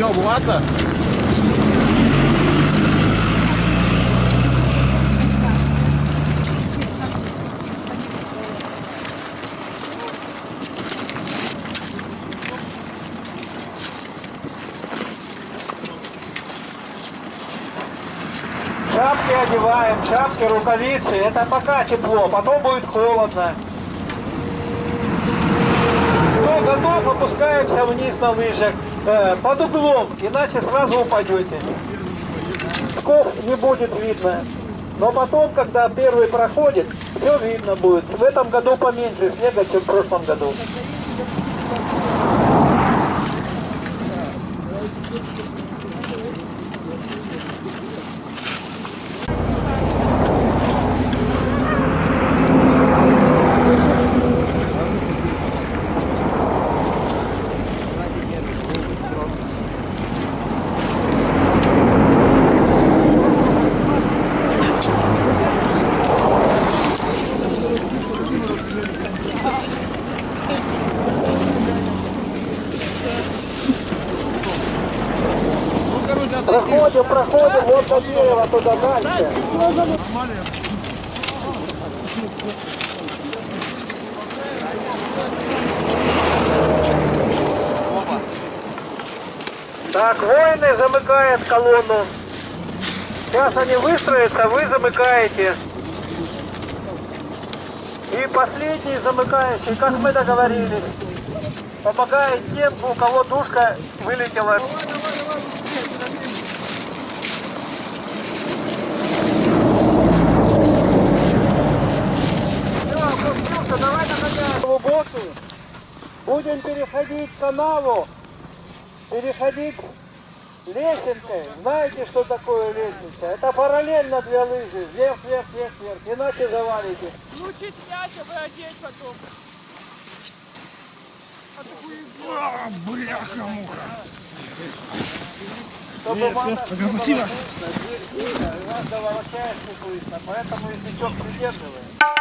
Все, обуваться? Шапки одеваем, шапки, рукавицы. Это пока тепло, потом будет холодно. Кто готов, опускаемся вниз на лыжах э, под углом, иначе сразу упадете. Сков не будет видно. Но потом, когда первый проходит, все видно будет. В этом году поменьше снега, чем в прошлом году. Проходим, проходим, вот до дерева, туда дальше. Так, воины замыкают колонну. Сейчас они выстроятся, вы замыкаете. И последний замыкающий, как мы договорились, помогает тем, у кого душка вылетела. Глубокий. Будем переходить канаву, переходить лесенкой. Знаете, что такое лестница? Это параллельно две лыжи. Вверх, вверх, вверх, вверх. Иначе завалите. Лучше снять, а вы одеть потом. Чтобы вам Спасибо. Вас не слышно, поэтому язычок придерживаем.